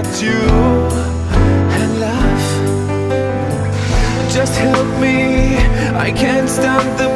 at you and laugh Just help me, I can't stand the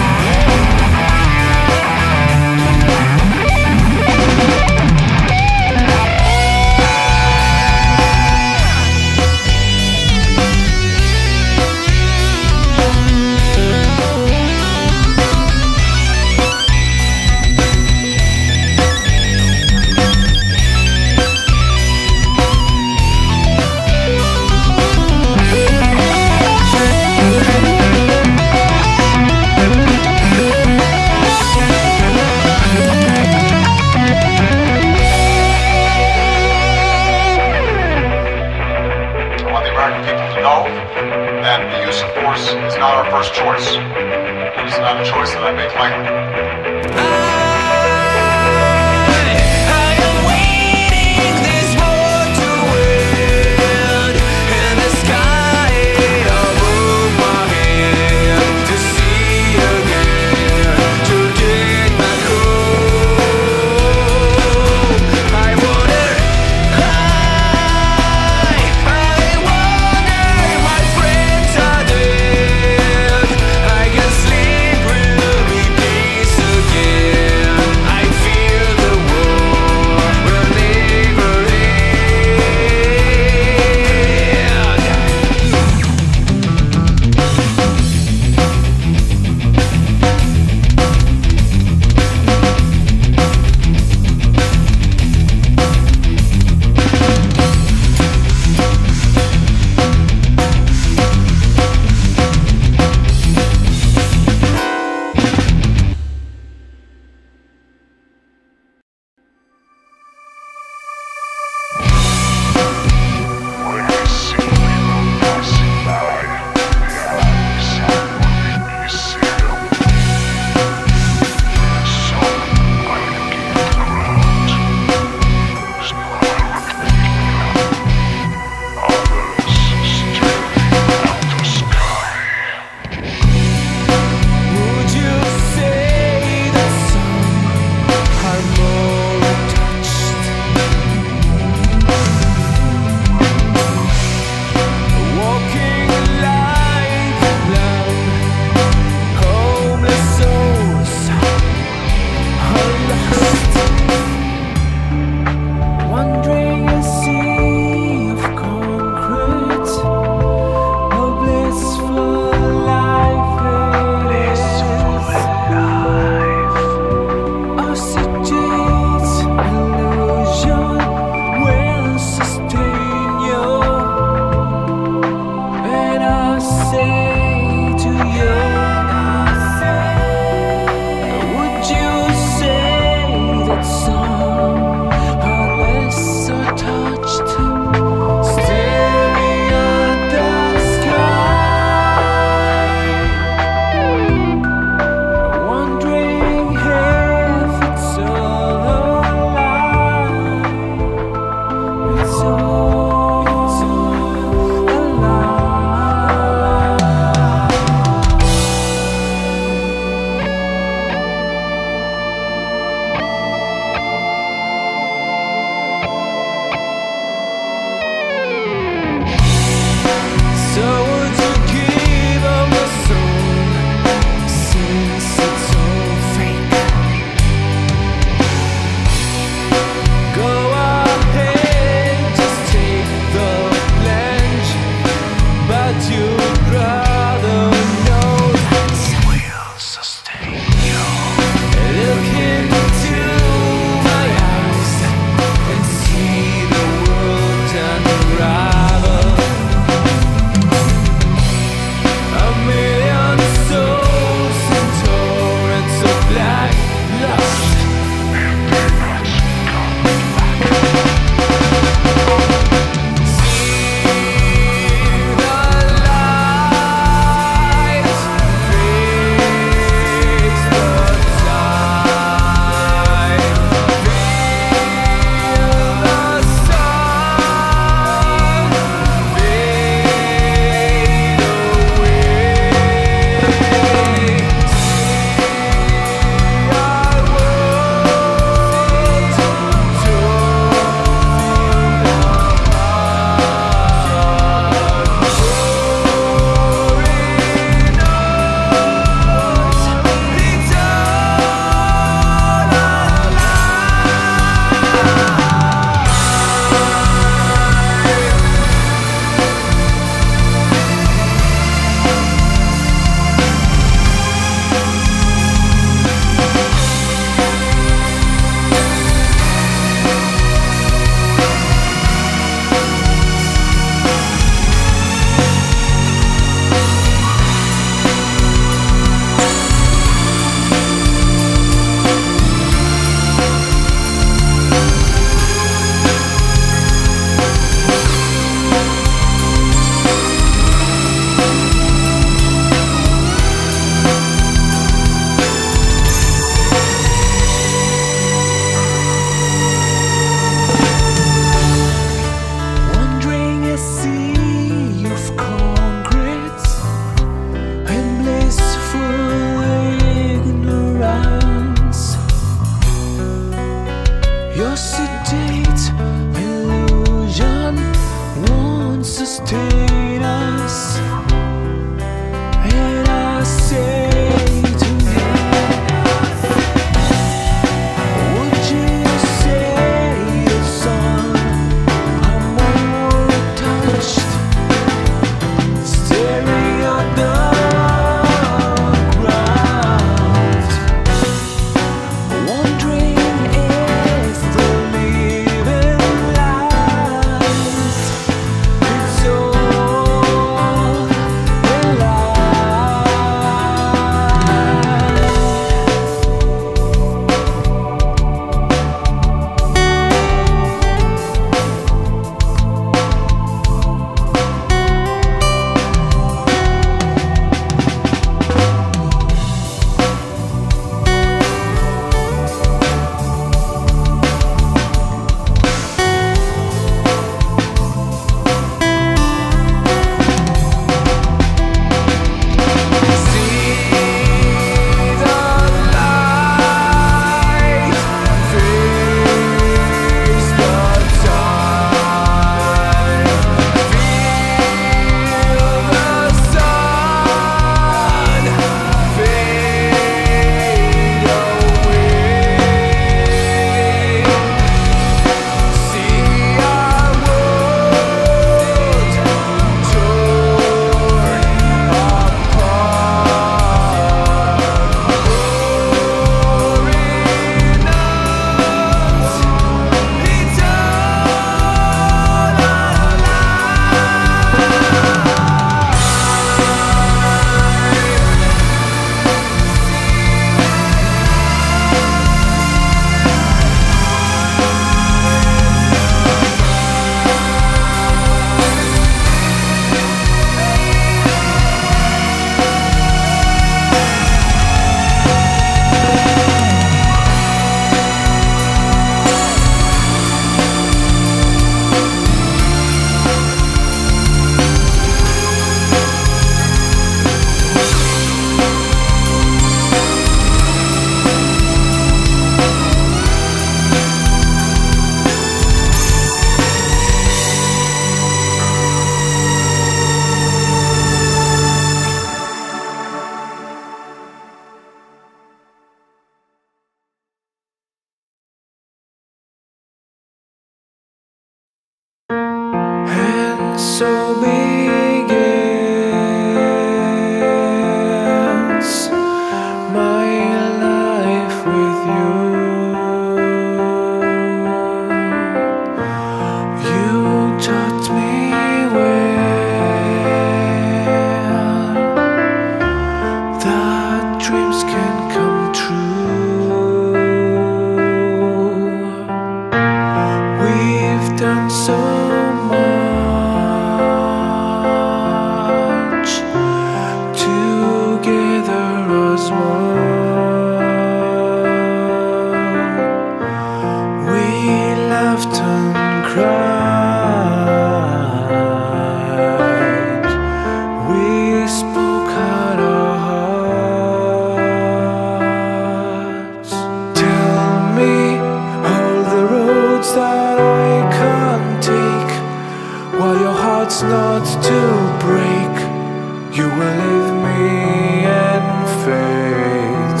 Leave me and fate.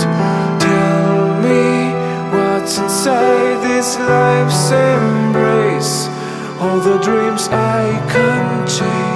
Tell me what's inside this life's embrace. All the dreams I can chase.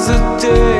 was a day